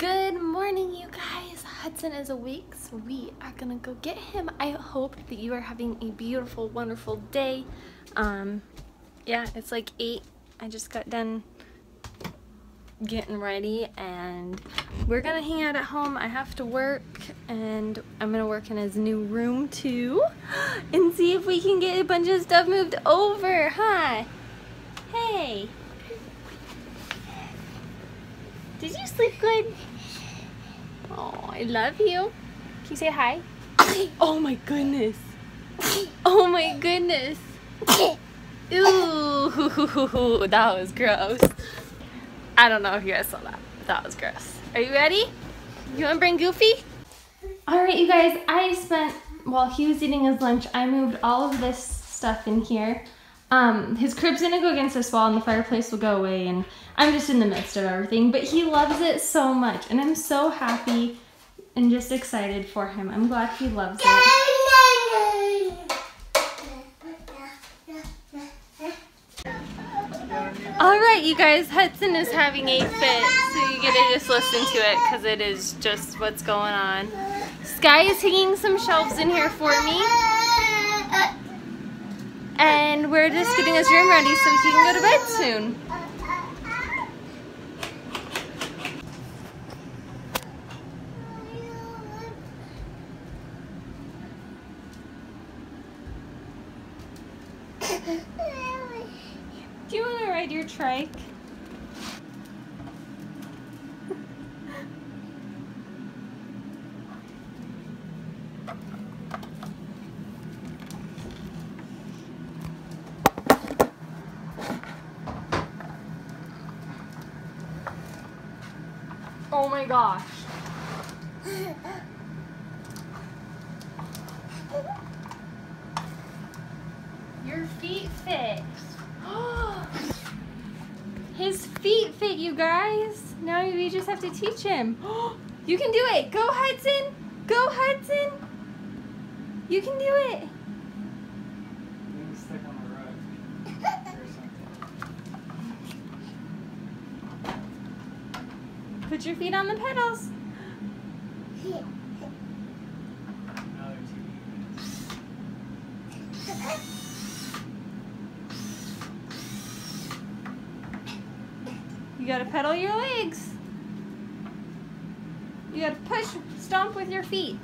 Good morning, you guys. Hudson is awake, so we are gonna go get him. I hope that you are having a beautiful, wonderful day. Um, yeah, it's like 8. I just got done getting ready and we're gonna hang out at home. I have to work and I'm gonna work in his new room too and see if we can get a bunch of stuff moved over. Hi. Hey. Did you sleep good? Oh, I love you. Can you say hi? Oh my goodness. Oh my goodness. Ooh, that was gross. I don't know if you guys saw that. That was gross. Are you ready? You want to bring Goofy? All right, you guys, I spent, while he was eating his lunch, I moved all of this stuff in here. Um, his crib's gonna go against this wall and the fireplace will go away and I'm just in the midst of everything, but he loves it so much and I'm so happy and just excited for him. I'm glad he loves it. All right, you guys, Hudson is having a fit, so you get to just listen to it because it is just what's going on. Sky is hanging some shelves in here for me. And we're just getting his room ready so he can go to bed soon. Do you want to ride your trike? Oh my gosh. Your feet fit. His feet fit, you guys. Now we just have to teach him. You can do it. Go, Hudson. Go, Hudson. You can do it. Put your feet on the pedals. You gotta pedal your legs. You gotta push, stomp with your feet.